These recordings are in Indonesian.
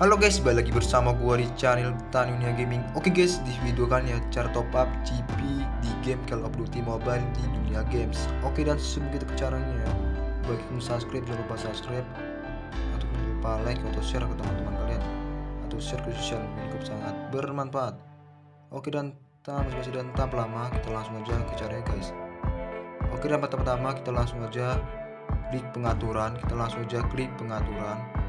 Halo guys, balik lagi bersama gua di channel Tanunia Gaming. Oke guys, di video kali ini ya cara top up GP di game Call of Duty Mobile di dunia games. Oke dan sebelum kita ke caranya ya, bagi yang subscribe jangan lupa subscribe atau jangan lupa like atau share ke teman-teman kalian atau share ke sosial media sangat bermanfaat. Oke dan tanpa basa dan tanpa lama kita langsung aja ke caranya guys. Oke dan pertama-tama kita langsung aja klik pengaturan, kita langsung aja klik pengaturan.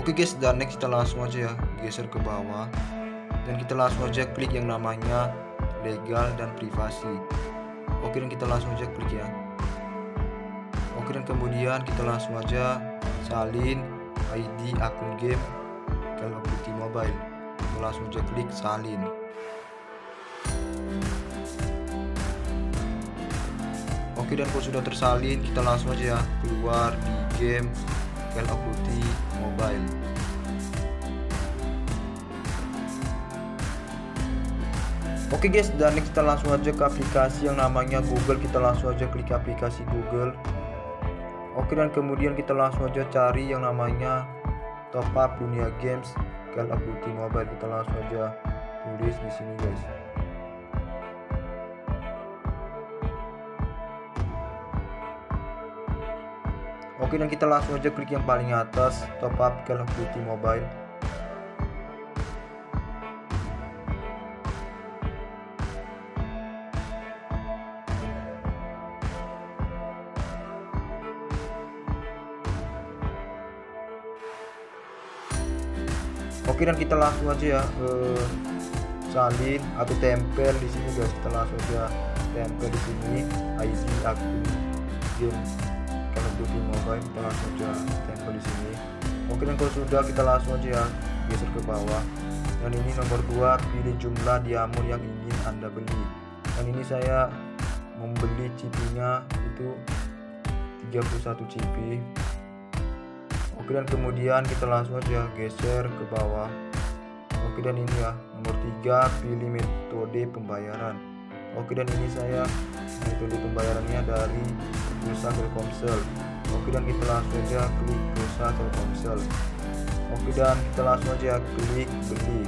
Oke guys, dan next kita langsung aja ya geser ke bawah dan kita langsung aja klik yang namanya legal dan privasi. Oke dan kita langsung aja klik ya. Oke dan kemudian kita langsung aja salin ID akun game Call of Mobile. Kita langsung aja klik salin. Oke dan kalau sudah tersalin kita langsung aja ya keluar di game Call of Duty Mobile. Oke guys, dan kita langsung aja ke aplikasi yang namanya Google. Kita langsung aja klik aplikasi Google. Oke dan kemudian kita langsung aja cari yang namanya Top Up Dunia Games Call of Duty Mobile. Kita langsung aja tulis di sini guys. Oke dan kita langsung aja klik yang paling atas top up Call of Duty Mobile. Oke dan kita langsung aja ya eh, salin atau tempel di sini guys. Kita langsung aja tempel di sini ID akun game Call Duty Mobile langsung aja tempel di sini. Oke dan kalau sudah kita langsung aja ya geser ke bawah. Dan ini nomor 2 pilih jumlah diamond yang ingin anda beli. Dan ini saya membeli cipinya itu 31 cipi oke dan kemudian kita langsung aja geser ke bawah. Oke dan ini ya nomor 3 pilih metode pembayaran. Oke dan ini saya metode pembayarannya dari pulsa Telkomsel. Oke dan kita langsung aja klik pulsa Telkomsel. Oke dan kita langsung aja klik beli.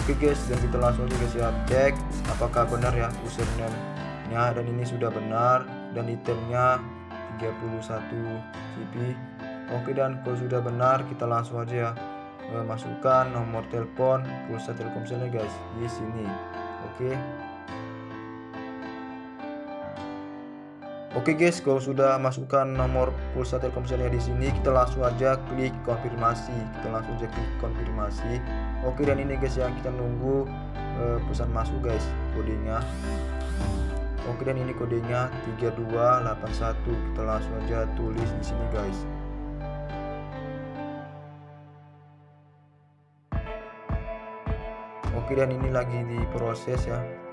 Oke guys dan kita langsung aja guys ya cek apakah benar ya username nya dan ini sudah benar dan itemnya 31 GB oke dan kalau sudah benar kita langsung aja ya masukkan nomor telepon pulsa Telkomselnya guys di sini oke Oke guys, kalau sudah masukkan nomor pulsa Telkomselnya di sini, kita langsung aja klik konfirmasi. Kita langsung aja klik konfirmasi. Oke dan ini guys yang kita nunggu uh, pesan masuk guys, kodenya. Oke dan ini kodenya 3281. Kita langsung aja tulis di sini guys. Dan ini lagi diproses ya